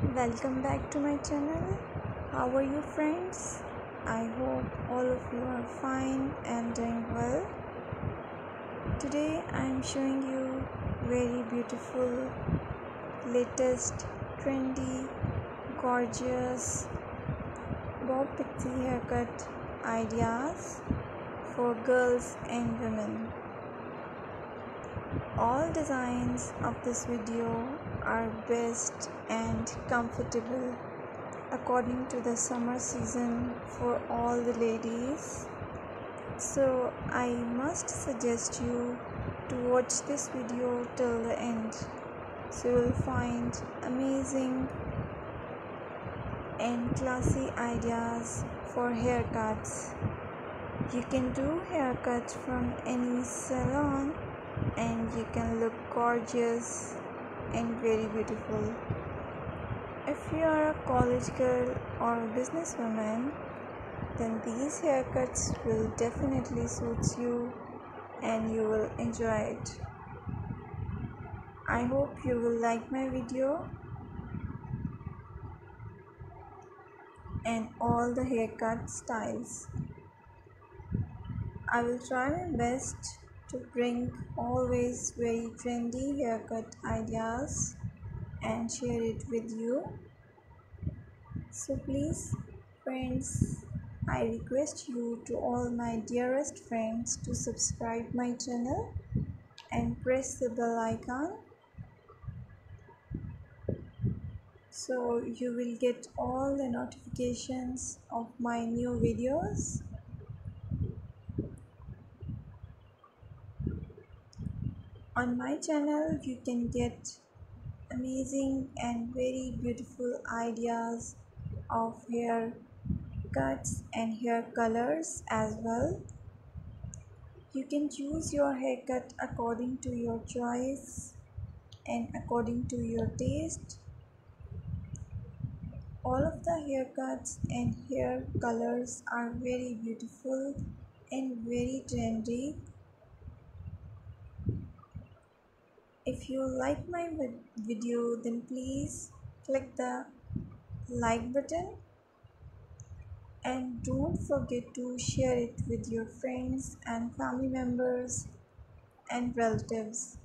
welcome back to my channel. How are you friends? I hope all of you are fine and doing well. Today i am showing you very beautiful latest trendy gorgeous bob pixie haircut ideas for girls and women. All designs of this video are best and comfortable according to the summer season for all the ladies. So I must suggest you to watch this video till the end. So you will find amazing and classy ideas for haircuts. You can do haircuts from any salon and you can look gorgeous and very beautiful. If you are a college girl or a businesswoman, then these haircuts will definitely suit you and you will enjoy it. I hope you will like my video and all the haircut styles. I will try my best to bring always very trendy haircut ideas and share it with you. So please friends i request you to all my dearest friends to subscribe my channel and press the bell icon. So you will get all the notifications of my new videos on my channel you can get amazing and very beautiful ideas of hair cuts and hair colors as well. You can choose your haircut according to your choice and according to your taste. All of the haircuts and hair colors are very beautiful and very trendy if you like my video then please click the like button and don't forget to share it with your friends and family members and relatives